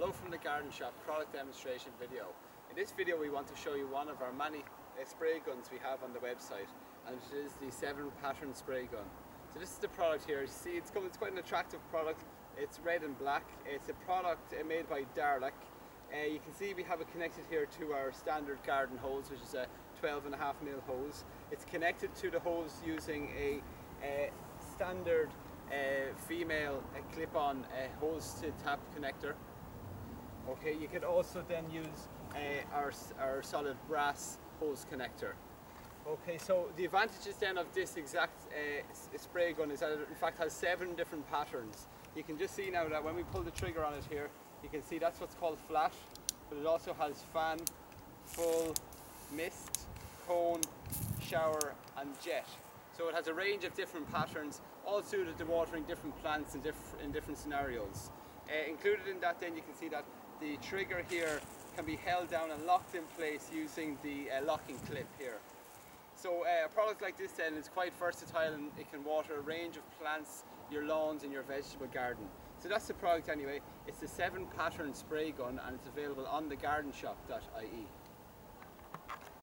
Hello from the Garden Shop product demonstration video. In this video we want to show you one of our many uh, spray guns we have on the website and it is the 7 pattern spray gun. So this is the product here, you see it's, come, it's quite an attractive product, it's red and black, it's a product uh, made by Darlac. Uh, you can see we have it connected here to our standard garden hose which is a 12 and a half mil hose. It's connected to the hose using a, a standard uh, female uh, clip-on hose to tap connector Okay, you could also then use uh, our, our solid brass hose connector. Okay, so the advantages then of this exact uh, spray gun is that it in fact has seven different patterns. You can just see now that when we pull the trigger on it here, you can see that's what's called flat, but it also has fan, full, mist, cone, shower and jet. So it has a range of different patterns, all suited to watering different plants in, diff in different scenarios. Uh, included in that then you can see that the trigger here can be held down and locked in place using the uh, locking clip here. So uh, a product like this then is quite versatile and it can water a range of plants, your lawns and your vegetable garden. So that's the product anyway. It's the 7 pattern spray gun and it's available on thegardenshop.ie.